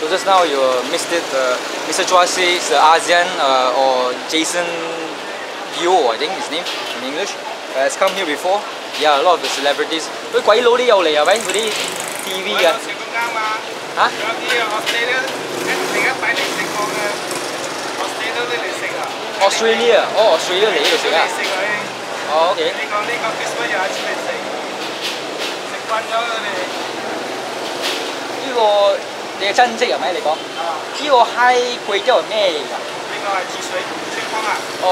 So just now you missed it. Uh, Mr. Chua says uh, ASEAN uh, or Jason Yeo, I think his name in English, uh, has come here before. Yeah, a lot of the celebrities. 嗰啲鬼佬啲又嚟系咪？嗰啲 TV 嘅食咁啱啊！吓有啲我死都一另一摆嚟食过嘅，我死都拎嚟食啊！ Australia，哦 Australia 嚟呢度食啊？食佢。哦 OK，呢个呢个 Christmas 又一次嚟食，食惯咗佢哋。呢个 你嘅亲戚系咪？你讲啊，呢个嗨贵州系咩嚟㗎？呢个系自水清汤啊。哦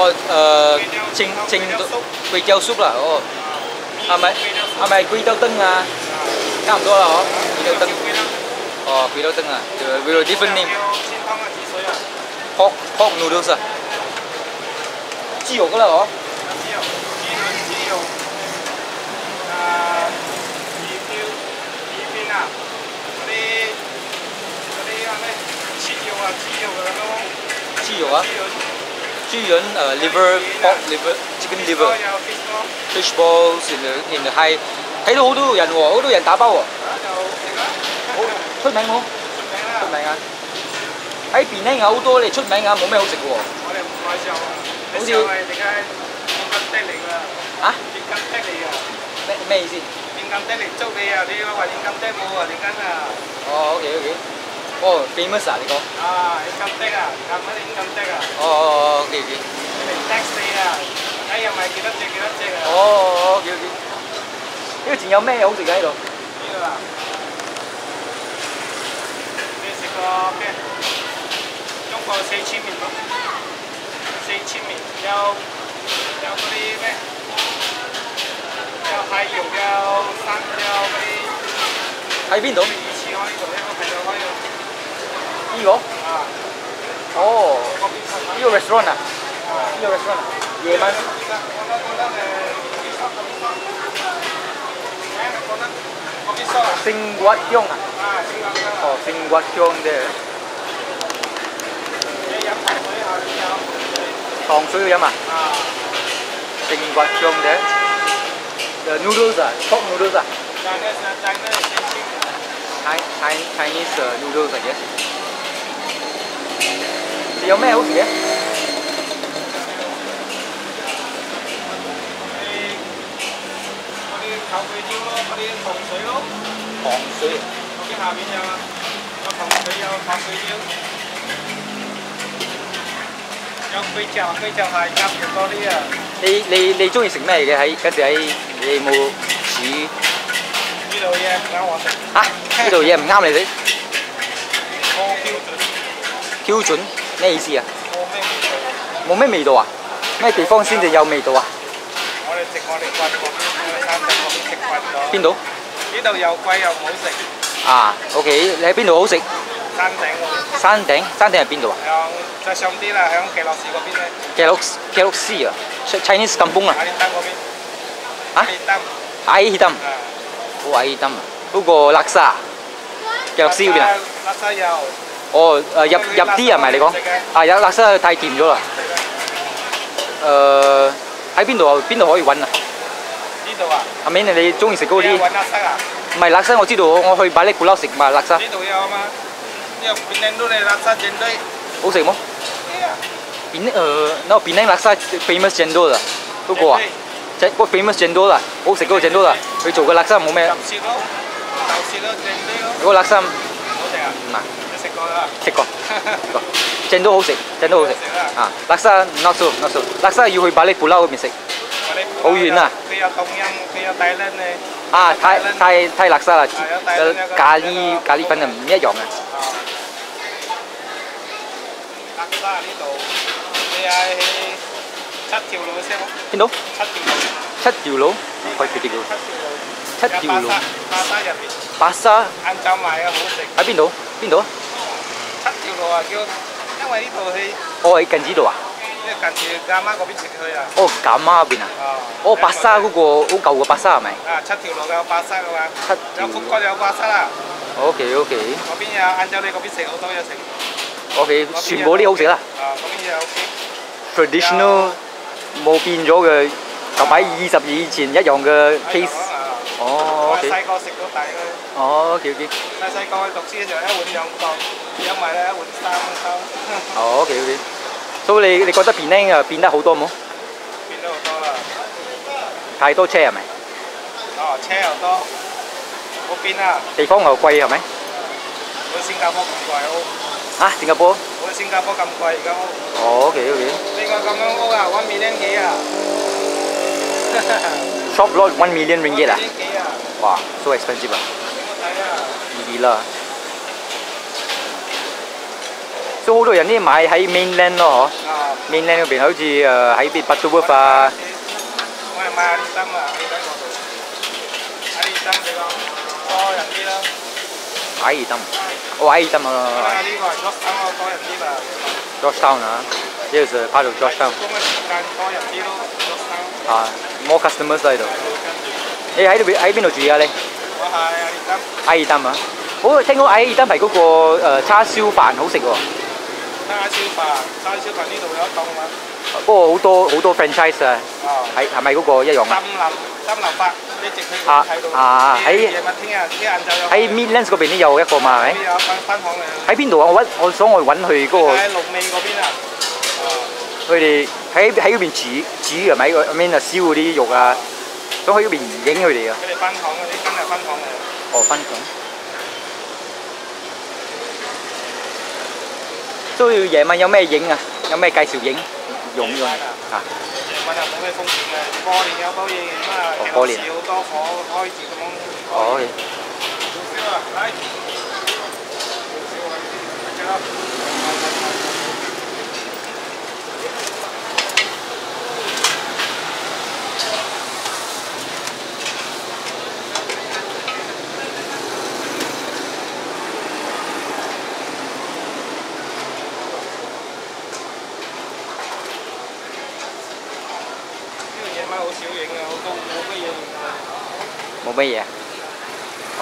诶清清贵州 soup 啦，哦系咪系咪贵州灯啊？差唔多啦嗬，贵州灯。哦，贵州灯啊，会有 different name。清汤啊，自水啊。 pork pork noodles 啊，猪肉㗎啦嗬。 啊、猪肉啊都。猪肉啊，猪润诶 liver pork liver chicken liver 有 fish 咯， fish balls in the in the high，睇到好多人喎，好多人打包喎，啊就食啦，好出名冇？出名啦。出名啊！喺边咧有好多你出名啊，冇咩好食嘅喎。我哋唔买就，好似你就系点解点咁得嚟㗎？啊？点咁得嚟㗎？咩咩意思？点咁得嚟捉你啊？你话点咁得冇啊？点解啊？哦，OK OK， 어, famous 아니고? 아, income tax à, làm cái income tax à? 어, 어, 오케이, 오케이. tax đi à, cái nhà mày kia đất kia đất kia. 어, 어, 오케이, 오케이. 이거 지금 연매 혹시 가요? 이거 봐. 이거 cái Trung Quốc 4,000 mình không? 4,000 mình, giao giao cái đi cái giao hai dùng giao xăng giao cái đi. Hai bên đó. 2,000 thôi, cái đó phải rồi. 이거? 오 이거 레스토랑 이거 레스토랑 얘만 Singwatjong à? Ồ, oh, Singwatjong đây Hồng sư em à? Singwatjong đấy The noodles ah, à? Top noodles à? Chinese, Chinese, Chinese uh, noodles I guess 你有咩好食嘅？嗰啲嗰啲烤粿条咯，嗰啲糖水咯，糖水。嗰边下边有啊，有糖水有烤粿条，有粿条，粿条系夹住嗰啲啊。你你你中意食咩嘅？喺嗰时喺你有冇煮？呢度嘢唔啱我食，吓呢度嘢唔啱你食？冇标准，标准 咩意思啊？冇咩標準。冇咩味道啊？咩地方先至有味道啊？我哋食我哋慣嗰邊，我哋山頂嗰邊食慣咗。邊度？呢度又貴又唔好食，啊，OK，你喺邊度好食？山頂嗰邊。山頂，山頂係邊度啊？響再上啲啦，響奇樂士嗰邊咧，記錄記錄斯啊，Chinese 特品啊阿，列登嗰邊。啊阿列登。阿依登，啊。好阿依登啊，嗰個勒沙，記錄斯嗰邊啊？拉沙有。哦，诶入入啲系咪你讲？啊，有勒沙太甜咗啦。诶喺边度啊？边度可以揾啊？呢度啊？系咪你中意食嗰啲？你揾拉沙啊？唔系勒沙，我知道，我去百利古捞食嘛勒沙，呢度有啊嘛。呢度边度你拉沙整堆。好食冇？边诶，no 边勒沙 famous 正多啦，嗰个啊，即系嗰个 famous 正多啦，好食嗰个正多啦，佢做嘅勒沙冇咩十，次咯，十次咯，整堆咯。嗰个勒沙唔好食啊！系 你食过啦？食过，食过正都好食，正都好食啊！勒沙 not so not so，勒沙要去百利古捞嗰边食。好远啊！佢有冻音，佢有大撚咧。啊，泰泰泰勒沙啦，有大撚诶咖喱咖喱粉就唔一样嘅。拉沙呢度，你喺七条路先冇？边度？七条路。七条路，开佢条路。七条路。七条路有巴沙巴沙入边，白沙晏昼卖嘅好食。喺边度？边度啊？ 七條路啊，叫，因為呢度係哦喺近子度啊？即係近住阿媽嗰邊食去啊。哦，減媽嗰邊啊？啊。哦，白沙嗰個好舊嘅白沙係咪啊，七條路有白沙嘅嘛。七條有福角有白沙啦，？OK OK 嗰邊有晏晝你嗰邊食好多嘢食。OK，全部啲好食啦。啊，嗰邊有 OK。Traditional 冇變咗嘅，就喺二十年以前一樣嘅 taste。哦我，OK，细个食到大嘅，哦，OK OK。细细个去读书嘅时候一碗两个。 有埋咧换衫收，哦，OK OK。所以你你觉得 Penang 啊变得好多冇？变咗好多啦。太多车系咪？哦，车又多，嗰边啊，地方又贵系咪？好似新加坡咁贵屋，啊，新加坡？好似新加坡咁贵而家屋。哦，OK OK。呢个咁样屋啊，one million 几啊 Shop lot one million ringgit 啊？ ？one million 几啊？哇，so expensive 啊！你冇睇啊？呢啲啦。所以好多人呢买喺 mainland 咯，啊，嗬，mainland 嗰边好似诶喺边 Butterworth 啊，我系买阿里森啊，你睇嗰度。阿里森比较多人啲啦，艾尔登，哦艾尔登因为啊呢个系 Georgetown 嗰个多人啲啦。 ，Georgetown 啊，呢个就 part of Georgetown 工嘅时间多人啲咯 ，Georgetown。啊，more customers 喺度。你喺度喺边度住啊？你我系阿里森，艾尔登啊？好，听讲艾尔登系嗰个诶叉烧饭好食喎，叉烧饭，叉烧饭呢度有一档嘛。不过好多好多 franchise 啊，哦。系系咪嗰个一样森啊？林森林法，你直去啊睇到。啊喺夜晚听日听晏昼有。喺 Midlands 嗰边都有一个嘛，系咪？有分分行嘅。喺边度啊？我揾我想我揾去嗰个。喺龙尾嗰边啊。 哦。佢哋喺喺嗰边煮煮系咪？个 I mean 啊烧嗰啲肉啊，想喺嗰边影佢哋啊。佢哋分行嗰啲真系分行嚟。哦，分享。都要夜晚有咩影啊？有咩介绍影？用用啊！夜晚又冇咩风险嘅，过年有多嘢影啊，哦过年有好多火开住咁样。哦，少少啊，嚟。少少啊，呢 嚟。冇乜嘢。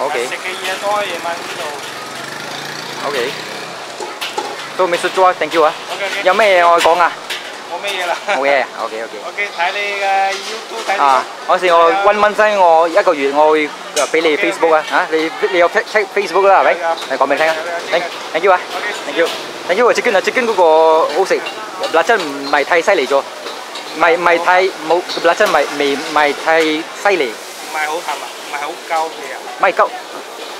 O 食 K 嘅嘢多，夜晚呢度。 O K。都 Mr. Joe，thank you 啊！ OK OK。有咩嘢我讲啊？冇咩嘢啦。冇嘢。O K O K。 OK，睇你嘅 YouTube 睇你。啊！嗰时我 one month 先，我一个月我会诶俾你 Facebook 啊吓，你你有 check check Facebook 啦系咪？你讲俾你听啊，thank thank you 啊，thank you，thank you 啊，chicken 啊，chicken 嗰个好食，辣真唔系太犀利咗，唔系唔系太冇辣真唔系未唔系太犀利，唔系好咸啊， 唔系好鸠嘅啊。唔系够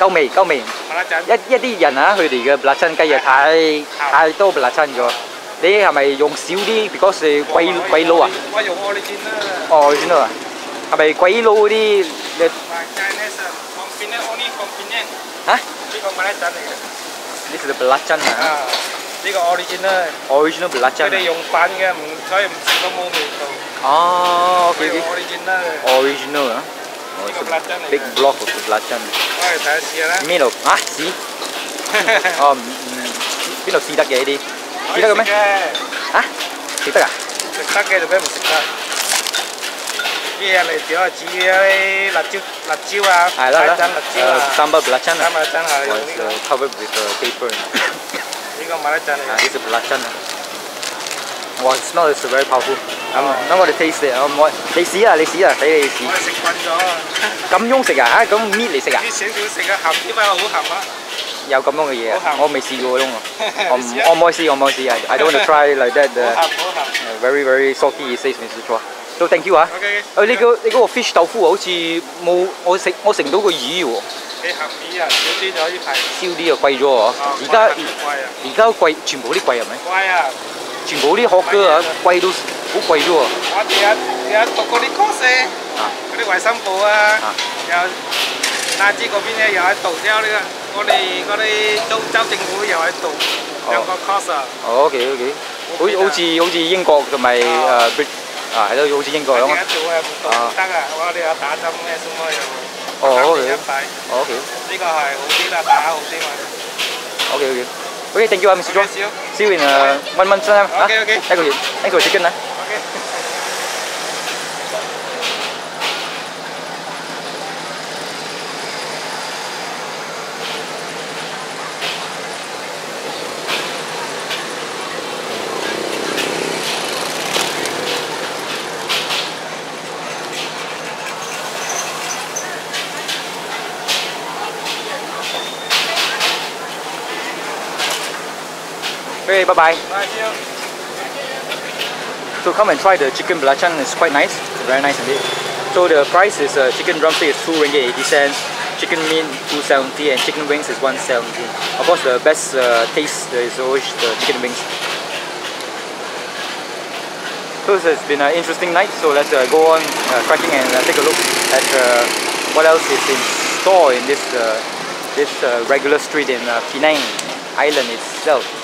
够味够味，麻辣阵。一一啲人啊佢哋嘅辣真鸡啊太太多辣真咗，你系咪用少啲？because 鬼鬼佬啊？我用 origin 啦。哦，知道啊，系咪鬼佬嗰啲？你唔系 Chinese 啊，convenient only convenient。吓？呢个麻辣阵嚟嘅。呢是辣真啊啊，呢个 origin 啦。 ，original 辣真啊。佢哋用惯嘅，唔所以唔食都冇味道。哦佢用，OK origin 啦。 OK，original 啊。 big block of platjan. Milo, ah, si. Oh, Milo si đặc vậy đi. Si đặc không mấy? Hả? Si đặc à? Si đặc cái được cái một si đặc. Kia này chỉ là chi là chiêu là chiêu à. À, là là. Ờ, à? platjan. À? Sambal platjan. Was à, covered with uh, paper. À, this is platjan. 辣真嚟啊，嘅。呢是辣真啊。哇，smell is very powerful。咁咁我哋 taste 啊，我你試啊，你試啊，俾你試我。哋食慣咗啊，咁樣食啊？嚇，咁搣嚟食啊？啲少少食啊，鹹啲咪，好鹹啊。有咁樣嘅嘢啊？我未試過嗰種啊。我唔我唔可以試，我唔可以試。I don't want to try like that. 好 uh, 鹹好鹹。uh, very very salty says Mr. Chua. So thank you 啊。OK，誒你個你嗰個 fish 豆腐好似冇我食我食唔到個魚喎，你鹹魚啊，少啲咗呢排。燒啲又貴咗喎。啊而家而家貴，全部啲貴係咪？貴啊！全部啲壳哥啊贵到好贵咗喎。我哋有有读嗰啲 course 咧啊嗰啲卫生部啊啊，有哪支嗰边咧又喺度，之后呢个我哋嗰啲州州政府又喺度有个 course 啊，哦，OK OK，好好似好似英国同埋诶 Brit 啊系咯，好似英国咁啊。我哋一做啊唔读唔得啊，我哋有打针咩什么又哦三 OK 年一摆，哦 OK 呢个系好啲啦，打好啲嘛。 OK OK。 Okay, thank you, ah, uh, Mr. John. See you. See you in uh, one month time. Okay, okay. Ah, thank you. Thank you, chicken. Huh? Okay, bye bye. Bye, see you. So come and try the chicken belacan. It's quite nice. Very nice indeed. So the price is uh, chicken drumstick is two ringgit eighty cents, chicken meat two seventy, and chicken wings is one seventy. Of course, the best uh, taste is always the chicken wings. So it's been an interesting night. So let's uh, go on uh, tracking and uh, take a look at uh, what else is in store in this uh, this uh, regular street in uh, Penang Island itself.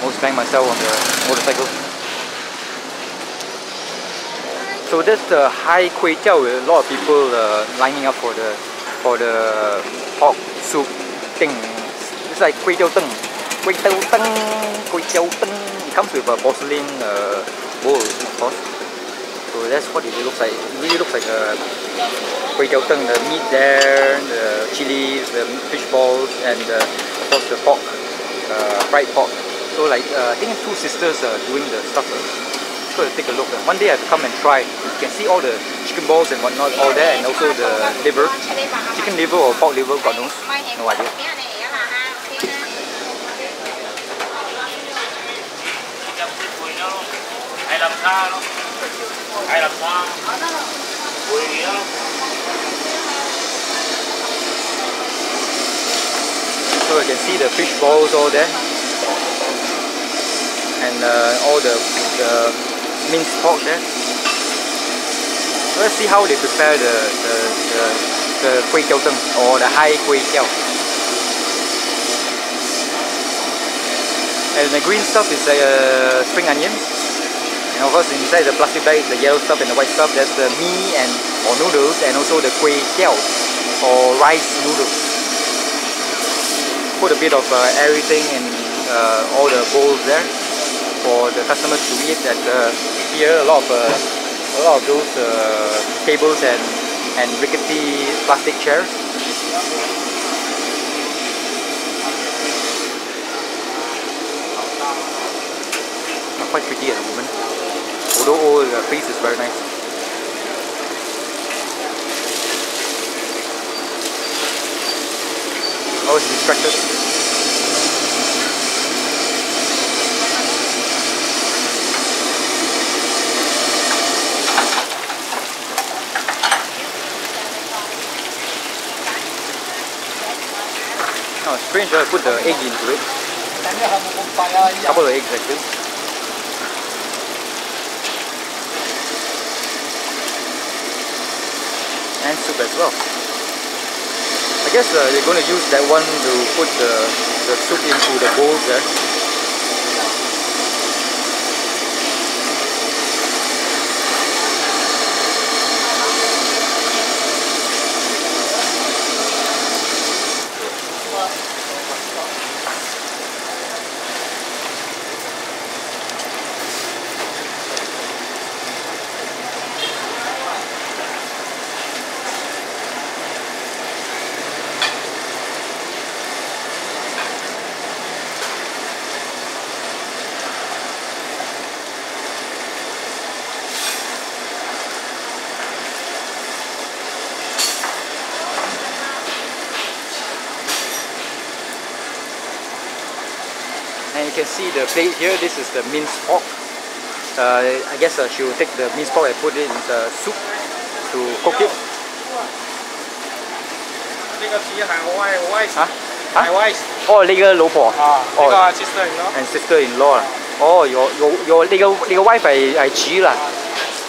Almost banged myself on the motorcycle. So that's the Hai kway teow. A lot of people uh, lining up for the for the pork soup thing. It's like kway teow teng. Kway teow teng, kway teow teng. It comes with a porcelain uh, bowl, of course. So that's what it looks like. It really looks like a kway teow. The meat there, the chilies, the fish balls, and uh, of course the pork, uh, fried pork. So like uh, I think two sisters are doing the stuff. Let's go take a look. One day I have to come and try. You can see all the chicken balls and whatnot all there, and also the liver, chicken liver or pork liver. God knows, no idea. So you can see the fish balls all there, and uh, all the the minced pork there. Let's see how they prepare the the the, the kway teow teng or the Hai kway teow. And the green stuff is like uh, spring onions. And of course inside the plastic bag, the yellow stuff and the white stuff, there's the mee and or noodles and also the kway teow or rice noodles. Put a bit of uh, everything in uh, all the bowls there for the customers to eat. At uh, here, a lot of uh, a lot of those uh, tables and and rickety plastic chairs. Quite pretty at the moment. Although all the face is very nice. I was distracted. Oh, strange, I put the egg into it. Couple of eggs actually. As well. I guess uh, they're going to use that one to put the, the soup into the bowl there. and you can see the plate here this is the minced pork uh, I guess uh, she will take the minced pork and put it in the soup to cook it huh? Huh? My wife. Oh, legal 老婆. Ah, oh, sister-in-law. And sister-in-law. Oh, your your your legal legal wife I I Chi lah.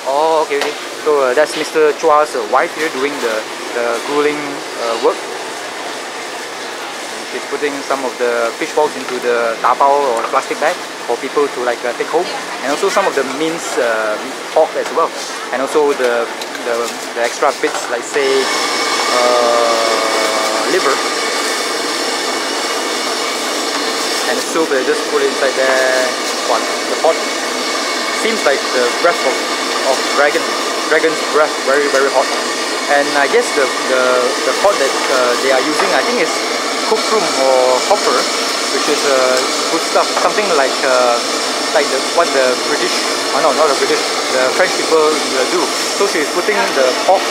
Oh, okay, okay. So uh, that's Mr. Chua's uh, wife here doing the the grueling uh, work. She's putting some of the fish balls into the dabao or plastic bag for people to like uh, take home, and also some of the minced uh, pork as well, and also the the, the extra bits like say uh, liver. And the soup they just put inside there. What? The pot? Seems like the breath of, of dragon, dragon's breath, very very hot. And I guess the the, the pot that uh, they are using, I think is cookroom or copper, which is uh, good stuff. Something like uh, like the, what the British, oh no, not the British, the French people uh, do. So she's putting the pork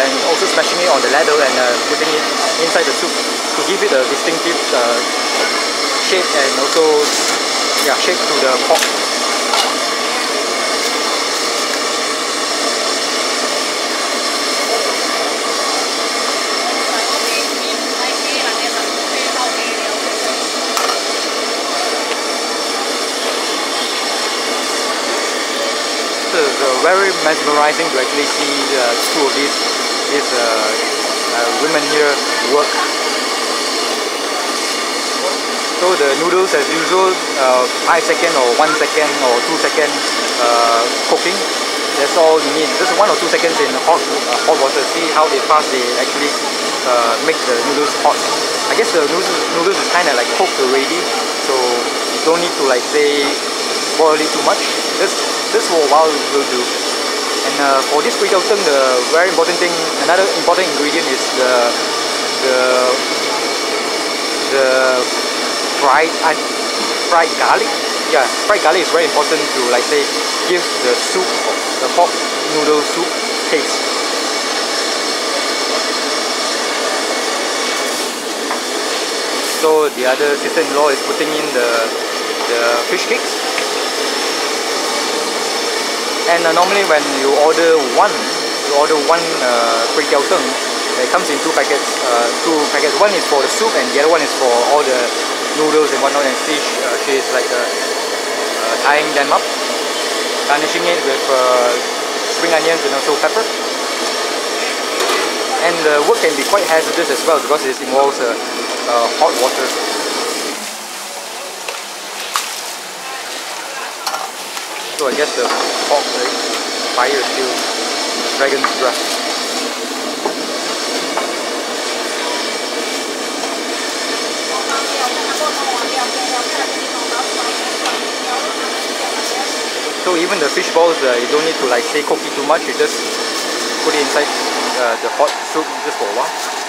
and also smashing it on the ladle and putting it inside the soup to give it a distinctive shape and also yeah, shape to the pork. It's uh, very mesmerizing to actually see uh, two of these, these uh, uh, women here work. So the noodles as usual, uh, 5 second or 1 second or 2 second uh, cooking. That's all you need. Just 1 or 2 seconds in hot, uh, hot water. See how they fast they actually make the noodles hot. I guess the noodles, noodles is kind of like cooked already. So you don't need to like say boil it too much. Just, for a while will do. And uh, for this kway teow the very important thing, another important ingredient is the the the fried uh, fried garlic. Yeah, fried garlic is very important to like say give the soup, the pork noodle soup taste. So the other sister-in-law is putting in the the fish cakes. And uh, normally when you order one, you order one uh, kway teow teng, it comes in two packets. Uh, two packets. One is for the soup, and the other one is for all the noodles and whatnot. And fish, uh, she is like tying them up, garnishing it with uh, spring onions and also pepper. And the work can be quite hazardous as well because it involves uh, uh, hot water. So I guess the right, fire is still dragon's breath. So even the fish balls, uh, you don't need to like say cook it too much. You just put it inside uh, the hot soup just for a while.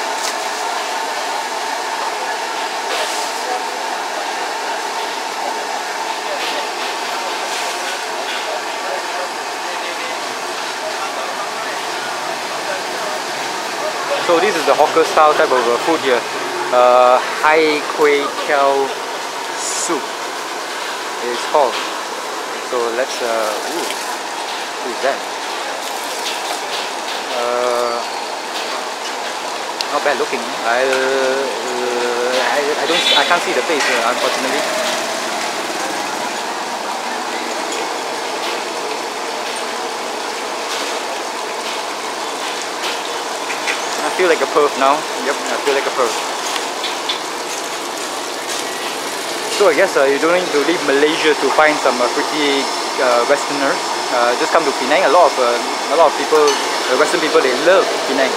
So this is the hawker style type of uh, food here. Uh, Hai Kway Teow soup is called. So let's, uh, ooh, who is that? Uh, not bad looking. I, uh, I, I don't, I can't see the face unfortunately. Feel like a perv now. Yep, I feel like a perv. So I guess uh, you don't need to leave Malaysia to find some uh, pretty uh, Westerners. Uh, just come to Penang. A lot of uh, a lot of people, uh, Western people, they love Penang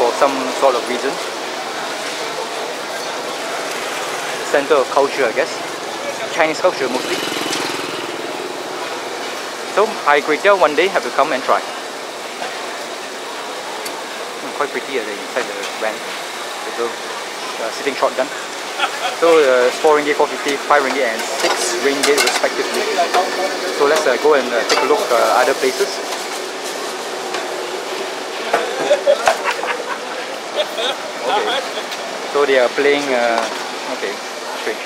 for some sort of reason. Center of culture, I guess. Chinese culture mostly. So Hai Kway one day have to come and try. Quite pretty uh, the inside the van. Little uh, sitting shotgun. So uh, 4 ringgit, 450, 5 ringgit and 6 ringgit respectively. So let's uh, go and uh, take a look uh, other places. Okay. So they are playing, uh, okay, strange.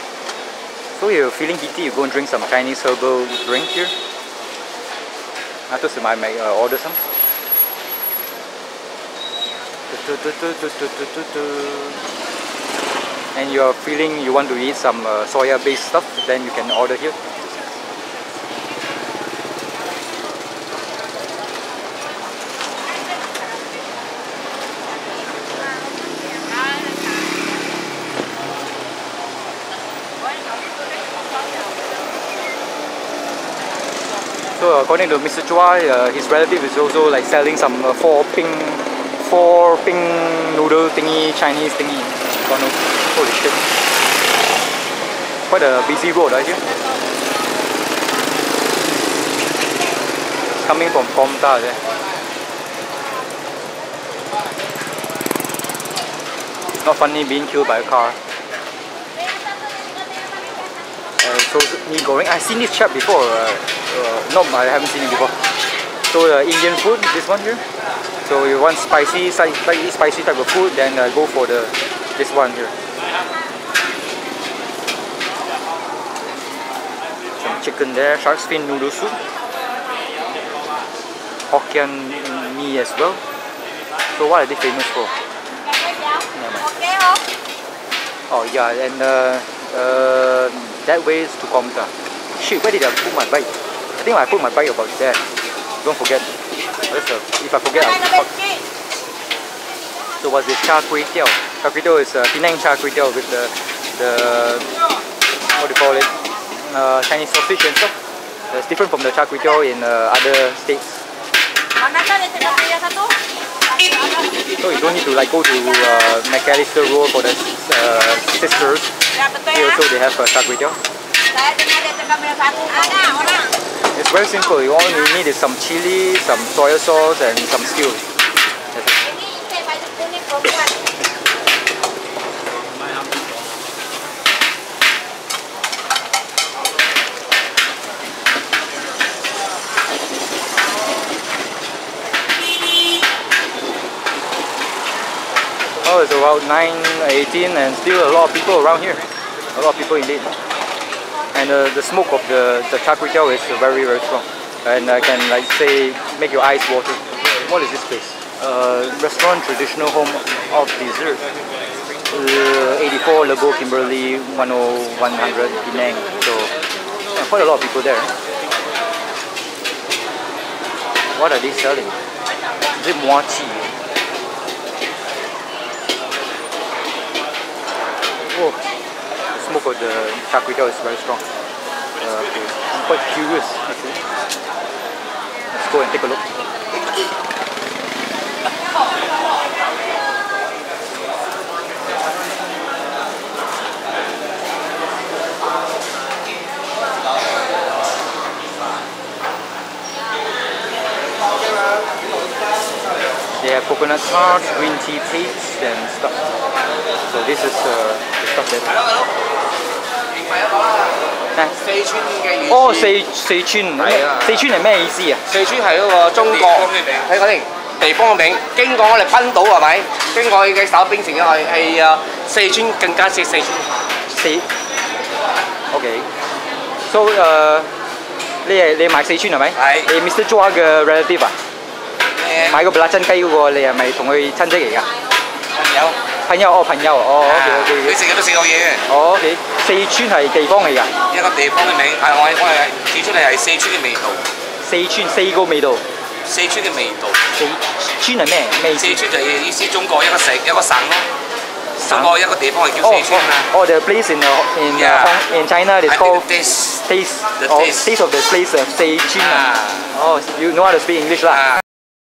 So you're feeling heaty, you go and drink some Chinese herbal drink here. After some, I might uh, order some. And you're feeling you want to eat some uh, soya based stuff, then you can order here. So according to Mr. Chua, uh, his relative is also like selling some uh, four pink, four pink noodle thingy, Chinese thingy. Don't no. Holy shit! Quite a busy road right here. Coming from Comta there. Not funny being killed by a car. Uh, so mee goreng. I've seen this chap before. Uh, uh, no, I haven't seen it before. So the Indian food, this one here. So if you want spicy, slightly spicy type of food, then uh, go for the this one here. Some chicken there, shark's fin noodle soup. Hokkien mee as well. So what are they famous for? Oh yeah, and uh, uh, that way is to Komtar. Shit, where did I put my bike? I think I put my bike about there. Don't forget. A, if I forget, I'll So what's this? Char Kway Teow. Char Kway Teow is uh, Penang Char Kway Teow with the, the, what do you call it? Uh, Chinese sausage and stuff. It's different from the Char Kway Teow in uh, other states. So you don't need to like go to uh, Macalister Road for the uh, sisters. Here also they have uh, Char Kway Teow. It's very simple. All you need is some chili, some soy sauce, and some stew. Oh, it's about 9.18 and still a lot of people around here. A lot of people indeed. And uh, the smoke of the, the char kway teow is very, very strong. And I can like say, make your eyes water. What is this place? Uh, restaurant Traditional Home of Dessert. Uh, 84 Lebuh Kimberley 10100 Penang. So, yeah, quite a lot of people there. What are they selling? Is it mochi? Oh, the the char kway teow is very strong. Uh. I'm quite curious actually. Let's go and take a look. They have coconut tarts, green tea paste and stuff. So this is uh, the stuff that 四川嘅鱼哦，四四川，系啊四川系咩意思啊？四川系嗰个中国睇嗰啲地方嘅名，经过我哋宾岛系咪？经过嘅手变成咗系系啊四川更加似四川四，OK。So 诶，你系你买四川系咪？系你 Mr. Chua 嘅 relative 啊？诶买个辣真鸡嗰个，你系咪同佢亲戚嚟㗎？有 朋友哦，朋友哦，OK 佢 OK。食嘅都食過嘢嘅，哦，OK。四川係地方嚟㗎，一個地方嘅名，係我我係指出嚟係四川嘅味道，四川四個味道。四川嘅味道，四川係咩味四？川就係意思中國一個省一個省咯，省中國一個地方係叫哦四川啊。哦，the place in uh, in uh. In China is called taste. The oh, taste. taste of the place uh, 四川啊。哦，you know how to speak English 啦。啊